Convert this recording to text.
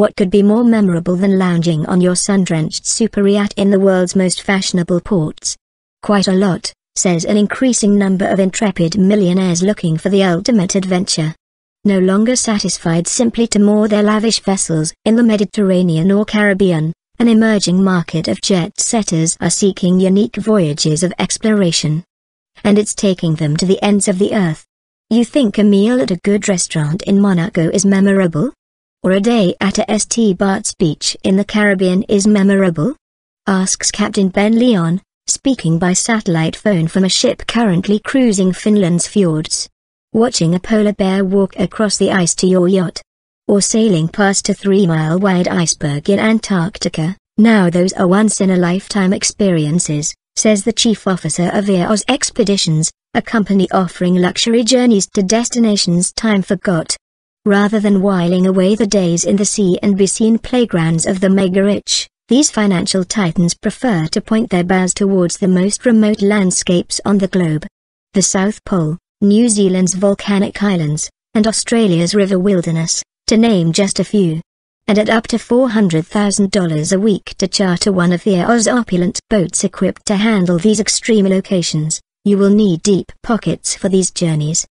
What could be more memorable than lounging on your sun-drenched super yacht in the world's most fashionable ports? Quite a lot, says an increasing number of intrepid millionaires looking for the ultimate adventure. No longer satisfied simply to moor their lavish vessels in the Mediterranean or Caribbean, an emerging market of jet-setters are seeking unique voyages of exploration. And it's taking them to the ends of the earth. You think a meal at a good restaurant in Monaco is memorable? Or a day at a St. Bart's beach in the Caribbean is memorable? Asks Captain Ben Lyons, speaking by satellite phone from a ship currently cruising Greenland's fjords. Watching a polar bear walk across the ice to your yacht. Or sailing past a three-mile-wide iceberg in Antarctica, now those are once-in-a-lifetime experiences, says the chief officer of EYOS Expeditions, a company offering luxury journeys to destinations time forgot. Rather than whiling away the days in the sea and be seen playgrounds of the mega-rich, these financial titans prefer to point their bows towards the most remote landscapes on the globe. The South Pole, New Zealand's volcanic islands, and Australia's river wilderness, to name just a few. And at up to $400,000 a week to charter one of the Oz opulent boats equipped to handle these extreme locations, you will need deep pockets for these journeys.